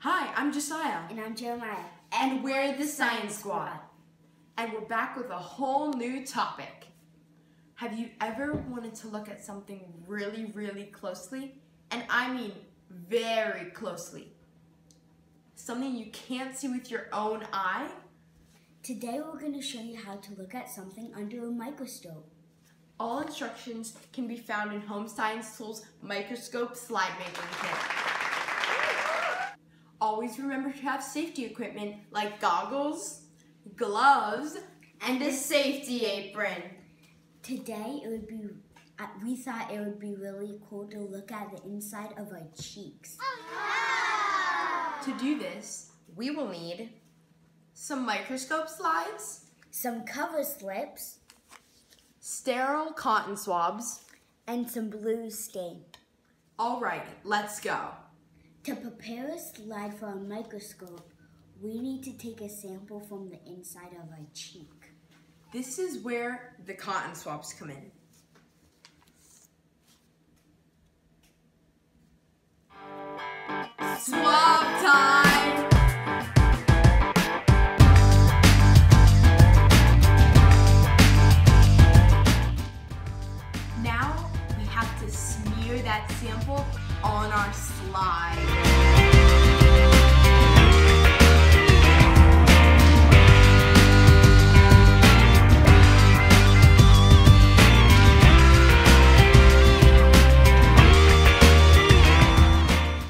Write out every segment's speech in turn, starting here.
Hi, I'm Josiah. And I'm Jeremiah. And we're the Science Squad. And we're back with a whole new topic. Have you ever wanted to look at something really, really closely? And I mean very closely. Something you can't see with your own eye? Today we're going to show you how to look at something under a microscope. All instructions can be found in Home Science Tools Microscope Slide Making Kit. Always remember to have safety equipment like goggles, gloves, and a safety apron. Today it would be uh, we thought it would be really cool to look at the inside of our cheeks. To do this, we will need some microscope slides, some cover slips, sterile cotton swabs, and some blue stain. All right, let's go. To prepare a slide for a microscope, we need to take a sample from the inside of our cheek. This is where the cotton swabs come in. Swab time! Now we have to smear that sample on our slide.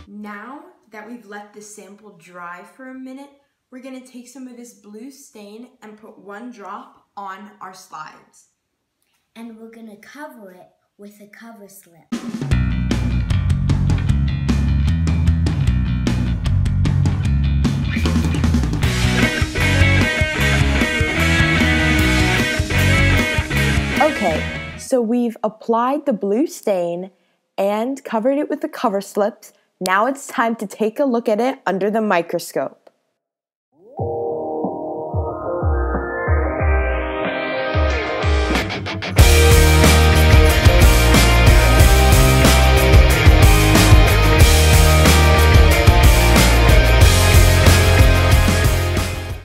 Now that we've let the sample dry for a minute, we're gonna take some of this blue stain and put one drop on our slides. And we're going to cover it with a cover slip. So we've applied the blue stain and covered it with the cover slips. Now it's time to take a look at it under the microscope.